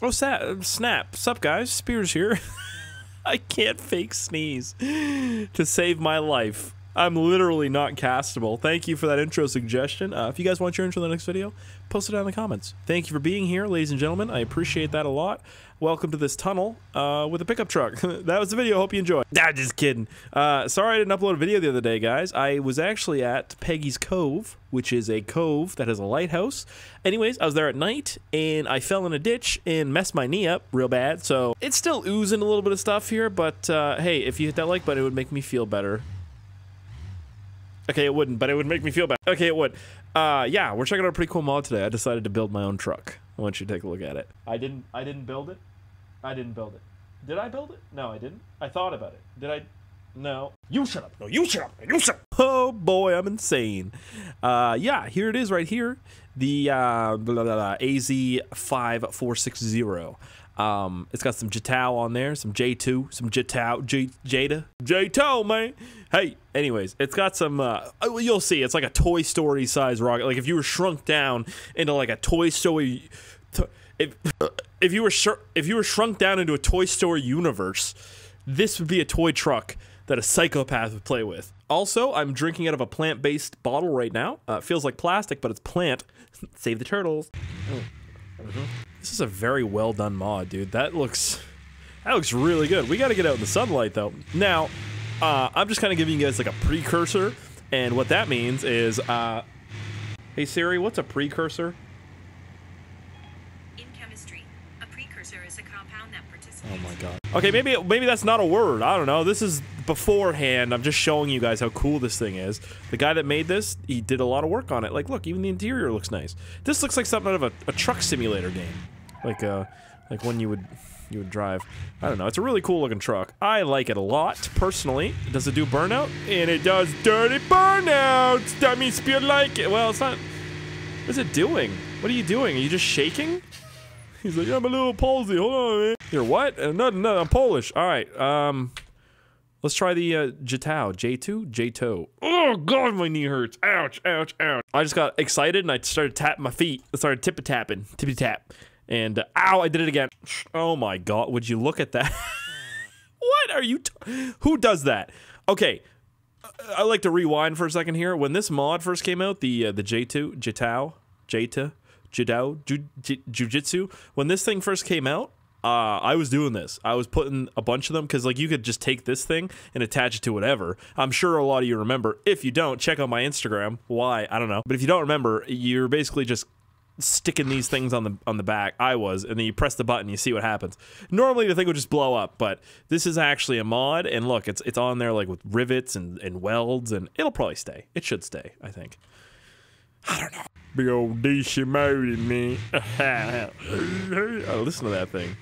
Oh, sa- snap. Sup, guys? Speirs here. I can't fake sneeze to save my life. I'm literally not castable. Thank you for that intro suggestion. Uh, if you guys want your intro in the next video, post it down in the comments. Thank you for being here, ladies and gentlemen. I appreciate that a lot. Welcome to this tunnel uh, with a pickup truck. that was the video. Hope you enjoyed. Nah, just kidding. Uh, sorry I didn't upload a video the other day, guys. I was actually at Peggy's Cove, which is a cove that has a lighthouse. Anyways, I was there at night, and I fell in a ditch and messed my knee up real bad. So it's still oozing a little bit of stuff here, but uh, hey, if you hit that like button, it would make me feel better. Okay, it wouldn't, but it would make me feel bad. Okay, it would. Uh, yeah, we're checking out a pretty cool mod today. I decided to build my own truck. I want you to take a look at it. I didn't. I didn't build it. I didn't build it. Did I build it? No, I didn't. I thought about it. Did I? No. You shut up. No, you shut up. You shut up. Oh boy, I'm insane. Uh, yeah, here it is right here. The uh, blah, blah, blah, AZ5460. Um, it's got some Jatao on there, some J2, some Jatao, J Jada, J2, man. Hey, anyways, it's got some. Uh, oh, you'll see, it's like a Toy Story size rocket. Like if you were shrunk down into like a Toy Story, if if you were if you were shrunk down into a Toy Story universe, this would be a toy truck that a psychopath would play with. Also, I'm drinking out of a plant-based bottle right now. Uh, it feels like plastic, but it's plant. Save the turtles. This is a very well done mod, dude. That looks that looks really good. We got to get out in the sunlight though. Now, uh, I'm just kind of giving you guys like a precursor, and what that means is, uh, hey Siri, what's a precursor? In chemistry, a precursor is a compound that participates. Oh my god. Okay, maybe maybe that's not a word. I don't know. This is beforehand. I'm just showing you guys how cool this thing is. The guy that made this, he did a lot of work on it. Like, look, even the interior looks nice. This looks like something out of a, a truck simulator game, like uh, like one you would you would drive. I don't know. It's a really cool looking truck. I like it a lot, personally. Does it do burnout? And it does dirty burnouts! That means feel like it. Well, it's not... What is it doing? What are you doing? Are you just shaking? He's like, yeah, I'm a little palsy. Hold on, man. You're what? Uh, no, no, I'm Polish. All right. Um, let's try the uh, Jatao. J2? J2. Oh, God, my knee hurts. Ouch, ouch, ouch. I just got excited and I started tapping my feet. I started tippy-tapping. Tippy-tap. And uh, ow, I did it again. Oh my god, would you look at that? what are you? Who does that? Okay, I like to rewind for a second here. When this mod first came out, the uh, the J2 Jitao Jita Jidao Jujitsu. When this thing first came out, uh, I was doing this. I was putting a bunch of them because like you could just take this thing and attach it to whatever. I'm sure a lot of you remember. If you don't, check out my Instagram. Why? I don't know. But if you don't remember, you're basically just sticking these things on the on the back. I was, and then you press the button, you see what happens. Normally the thing would just blow up, but this is actually a mod, and look, it's it's on there like with rivets and, and welds, and it'll probably stay. It should stay, I think. I don't know. Big old DC mode me. oh, listen to that thing.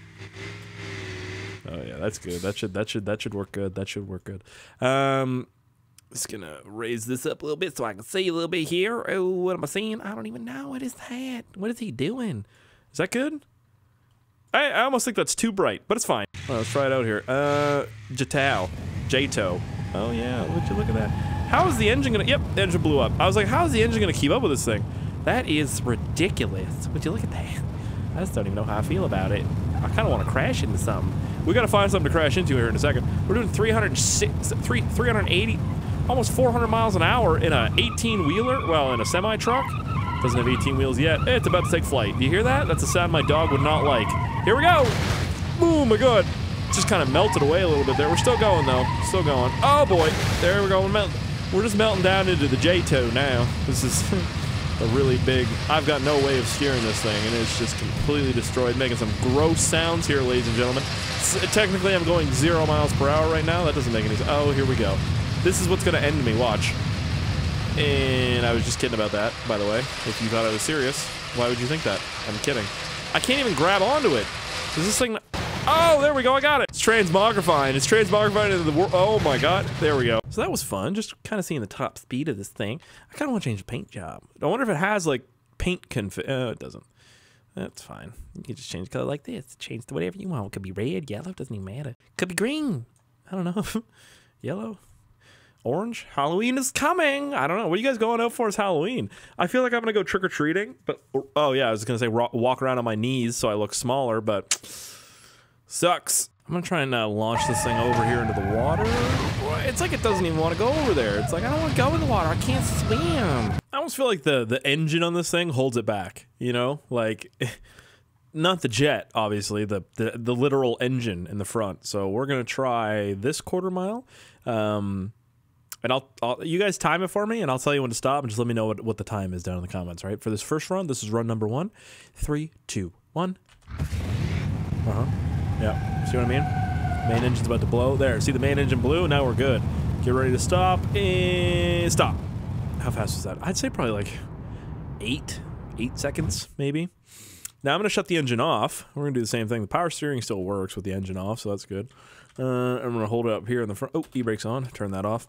Oh yeah, that's good. That should that should that should work good. That should work good. Um just gonna raise this up a little bit so I can see a little bit here. Oh, what am I seeing? I don't even know. What is that? What is he doing? Is that good? I, I almost think that's too bright, but it's fine. Well, let's try it out here. Uh, Jatao. Jato. Oh yeah, would you look at that? How is the engine gonna, yep, the engine blew up. I was like, how is the engine gonna keep up with this thing? That is ridiculous. Would you look at that? I just don't even know how I feel about it. I kind of want to crash into something. We got to find something to crash into here in a second. We're doing 306, 3, 380, almost 400 miles an hour in a 18 wheeler. Well, in a semi truck. Doesn't have 18 wheels yet. Eh, it's about to take flight. Do you hear that? That's a sound my dog would not like. Here we go. Oh my god. Just kind of melted away a little bit there. We're still going though. Still going. Oh boy. There we go. We're, just melting down into the J-toe now. This is a really big. I've got no way of steering this thing, and it's just completely destroyed, making some gross sounds here, ladies and gentlemen. technically, I'm going zero miles per hour right now. That doesn't make any sense. Oh, here we go. This is what's going to end me. Watch. And I was just kidding about that, by the way. If you thought I was serious, why would you think that? I'm kidding. I can't even grab onto it. Is this thing... Oh, there we go. I got it. It's transmogrifying. It's transmogrifying into the world. Oh my god. There we go. So that was fun. Just kind of seeing the top speed of this thing. I kind of want to change the paint job. I wonder if it has like paint config. Oh, it doesn't. That's fine. You can just change the color like this. Change to whatever you want. It could be red, yellow. Doesn't even matter. Could be green. I don't know. Yellow. Orange? Halloween is coming. I don't know. What are you guys going out for? Is Halloween? I feel like I'm gonna go trick or treating, but oh yeah, I was gonna say walk around on my knees so I look smaller, but sucks. I'm gonna try and uh, launch this thing over here into the water. It's like it doesn't even want to go over there. It's like I don't want to go in the water. I can't swim. I almost feel like the the engine on this thing holds it back. You know, like. not the jet, obviously, the, the the literal engine in the front. So we're gonna try this quarter mile, um, and I'll, I'll you guys time it for me, and I'll tell you when to stop, and just let me know what, what the time is down in the comments. Right for this first run, this is run number one. Three, two, one. Uh huh. Yeah. See what I mean? Main engine's about to blow. There. See the main engine blew. Now we're good. Get ready to stop and stop. How fast was that? I'd say probably like eight, eight seconds, maybe. Now I'm going to shut the engine off. We're going to do the same thing. The power steering still works with the engine off, so that's good. Uh, I'm going to hold it up here in the front. Oh, e-brake's on. Turn that off.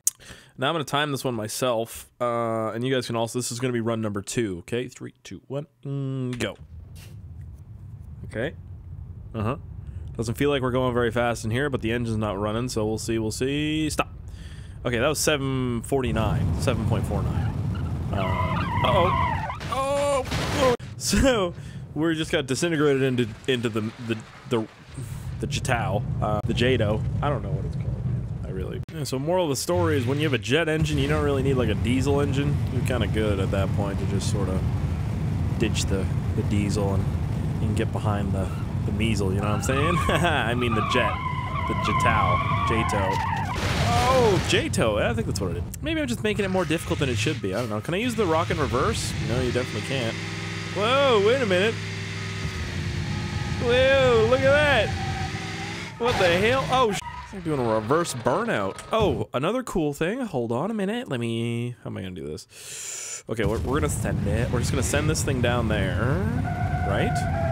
Now I'm going to time this one myself, uh, and you guys can also. This is going to be run number two. Okay, three, two, one, mm, go. Okay. Uh huh. Doesn't feel like we're going very fast in here, but the engine's not running, so we'll see. We'll see. Stop. Okay, that was 749, 7.49. Uh, uh-oh. Oh, oh. So we just got disintegrated into into the the the the Jatao, uh, the Jado. I don't know what it's called. I really. Yeah, so moral of the story is when you have a jet engine, you don't really need like a diesel engine. You're kind of good at that point to just sort of ditch the the diesel and, and get behind the the measle. You know what I'm saying? I mean the jet, the Jatao, Jato. Oh, Jato. I think that's what it is. Maybe I'm just making it more difficult than it should be. I don't know. Can I use the rock in reverse? No, you definitely can't. Whoa, wait a minute. Whoa, look at that. What the hell? Oh, like doing a reverse burnout. Oh, another cool thing. Hold on a minute. Let me, how am I going to do this? Okay, we're, we're going to send it. We're just going to send this thing down there, right?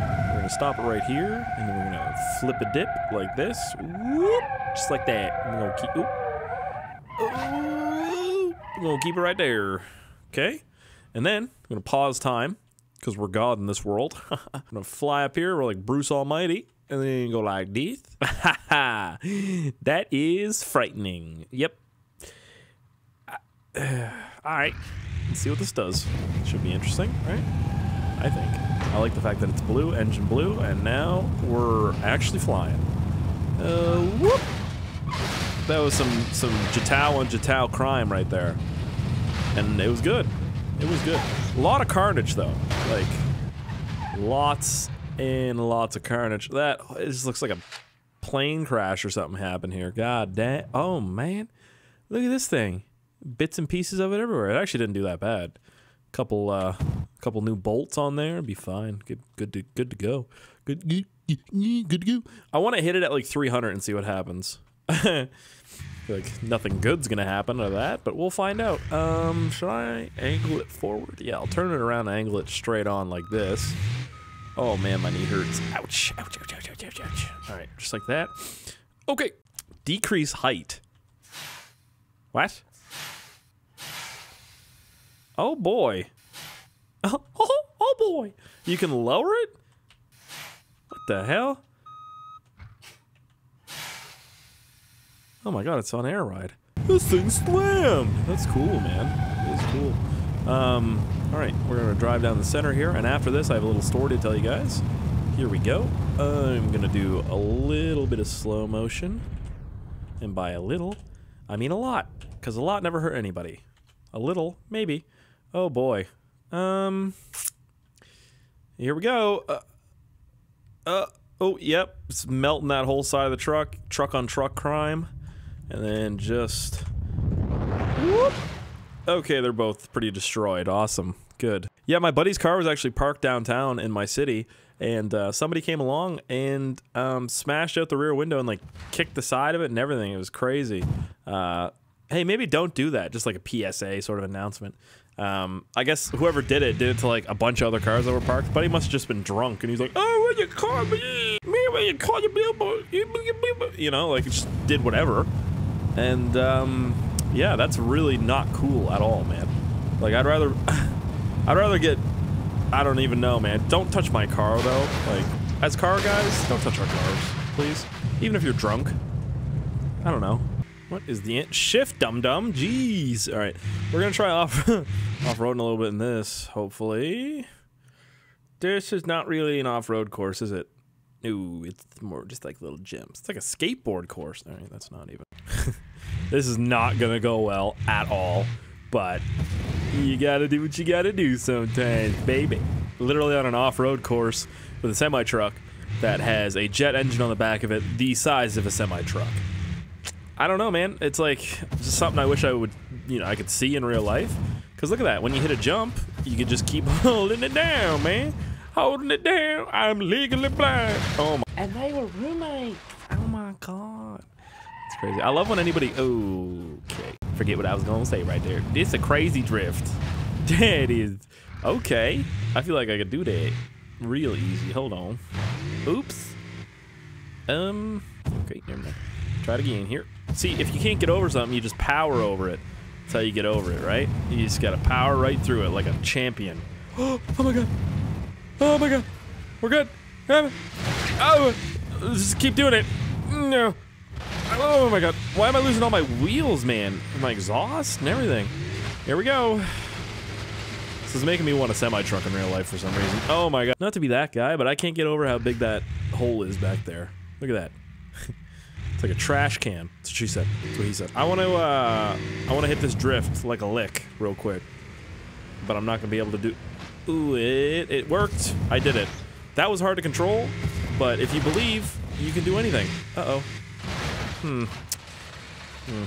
To stop it right here, and then we're to flip a dip like this. Whoop, just like that. We're to keep, oop. We're to keep it right there. Okay? And then, I'm to pause time because we're God in this world. I'm gonna fly up here, we're like Bruce Almighty, and then go like this. that is frightening. Yep. All right, let's see what this does. Should be interesting, right? I think. I like the fact that it's blue, engine blue, and now we're actually flying. Uh, whoop! That was some some Jatao on Jatao crime right there, and it was good. It was good. A lot of carnage, though. Like, lots and lots of carnage. That it just looks like a plane crash or something happened here. God damn. Oh, man. Look at this thing. Bits and pieces of it everywhere. It actually didn't do that bad. Couple, uh, couple new bolts on there. Be fine. Good, good to, good to go. Good, good, good to go. I want to hit it at like 300 and see what happens. like nothing good's gonna happen out of that, but we'll find out. Um, should I angle it forward? Yeah, I'll turn it around and angle it straight on like this. Oh man, my knee hurts. Ouch, ouch, ouch, ouch, ouch, ouch, ouch. All right, just like that. Okay, decrease height. What? Oh boy. Oh, oh, oh boy. You can lower it? What the hell? Oh my god, it's on air ride. This thing slammed! That's cool, man. It is cool. Um, alright, we're gonna drive down the center here, and after this, I have a little story to tell you guys. Here we go. I'm gonna do a little bit of slow motion. And by a little, I mean a lot. Because a lot never hurt anybody. A little, maybe. Oh boy. Um, here we go. Uh, uh, oh, yep. It's melting that whole side of the truck. Truck on truck crime. And then just... Whoop. Okay, they're both pretty destroyed. Awesome. Good. Yeah, my buddy's car was actually parked downtown in my city, and uh, somebody came along and um, smashed out the rear window and like kicked the side of it and everything. It was crazy. Uh, hey, maybe don't do that. Just like a PSA sort of announcement. Um, I guess whoever did it did it to like a bunch of other cars that were parked, but he must have just been drunk and he's like, "Oh, where you car? Me, Me, where your billboard? You know, like just did whatever. And um, yeah, that's really not cool at all, man. Like I'd rather, I'd rather get, I don't even know, man. Don't touch my car though. Like as car guys, don't touch our cars, please. Even if you're drunk. I don't know. What is the ant? Shift, dum dum. Jeez. All right, we're gonna try off off roading a little bit in this. Hopefully, this is not really an off road course, is it? No, it's more just like little gyms. It's like a skateboard course. All right, that's not even. this is not gonna go well at all. But you gotta do what you gotta do sometimes, baby. Literally on an off road course with a semi truck that has a jet engine on the back of it, the size of a semi truck. I don't know, man. It's like just something I wish I would, you know, I could see in real life. Cause look at that. When you hit a jump, you can just keep holding it down, man. Holding it down. I'm legally blind. Oh my. And they were roommates. Oh my god. It's crazy. I love when anybody. Okay. Forget what I was gonna say right there. This a crazy drift. That is. Okay. I feel like I could do that real easy. Hold on. Oops. Um. Okay. Never mind. Try it again here. See, if you can't get over something, you just power over it. That's how you get over it, right? You just gotta power right through it like a champion. Oh, oh my god. Oh my god. We're good. Oh, just keep doing it. No. Oh my god. Why am I losing all my wheels, man? My exhaust and everything. Here we go. This is making me want a semi-truck in real life for some reason. Oh my god. Not to be that guy, but I can't get over how big that hole is back there. Look at that. Like a trash can. That's what she said. That's what he said. I want to, uh, I want to hit this drift like a lick real quick. But I'm not going to be able to do... Ooh, it, it worked. I did it. That was hard to control, but if you believe, you can do anything. Uh-oh. Hmm. Hmm.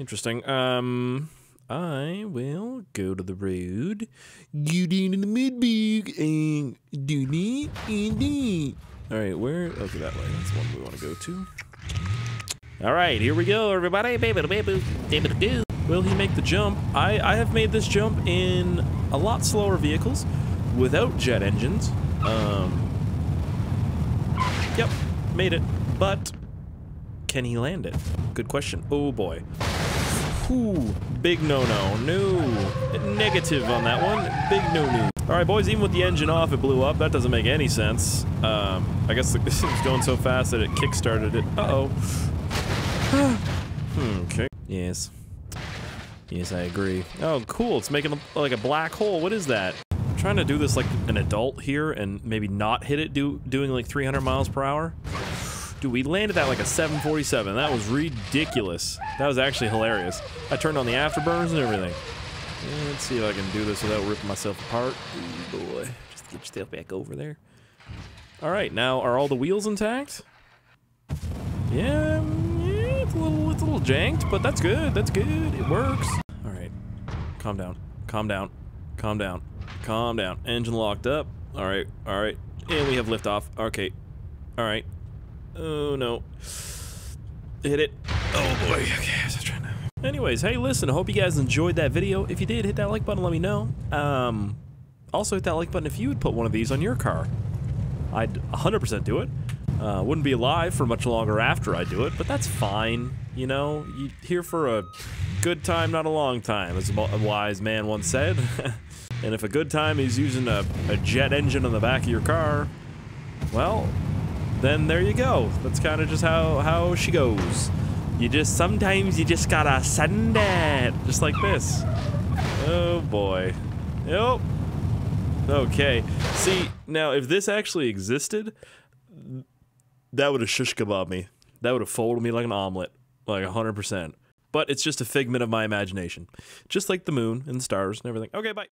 Interesting. Um, I will go to the road, go down the mud bug, and do that and. All right, where? Okay, that way. That's the one we want to go to. All right, here we go, everybody. Will he make the jump? I, I have made this jump in a lot slower vehicles without jet engines. Um, yep, made it. But can he land it? Good question. Oh boy. Ooh, big no-no. No. Negative on that one. Big no-no. All right, boys, even with the engine off, it blew up. That doesn't make any sense. Um, I guess the, this is going so fast that it kick-started it. Uh-oh. Hmm, okay. Yes. Yes, I agree. Oh, cool. It's making a, like a black hole. What is that? I'm trying to do this like an adult here and maybe not hit it do, doing like 300 miles per hour. Dude, we landed that like a 747. That was ridiculous. That was actually hilarious. I turned on the afterburners and everything. Let's see if I can do this without ripping myself apart. Ooh, boy. Just get yourself back over there. All right, now are all the wheels intact? Yeah, yeah, it's a little, it's a little janked, but that's good. That's good. It works. All right, calm down, calm down, calm down, calm down. Engine locked up. All right, all right, and we have liftoff. Okay, all right. Oh no, hit it. Oh boy. Okay, I was trying to. Anyways, hey, listen. I hope you guys enjoyed that video. If you did, hit that like button. Let me know. Um, also hit that like button if you would put one of these on your car. I'd 100% do it. Uh, wouldn't be alive for much longer after I do it, but that's fine. You know, you here for a good time, not a long time, as a wise man once said. and if a good time is using a, a jet engine on the back of your car, well, then there you go. That's kind of just how, how she goes. You just, sometimes you just gotta send it. Just like this. Oh boy. Yep. Okay. See, now if this actually existed, that would have shish kebab me. That would have folded me like an omelet, like 100%. But it's just a figment of my imagination. Just like the moon and the stars and everything. Okay, bye.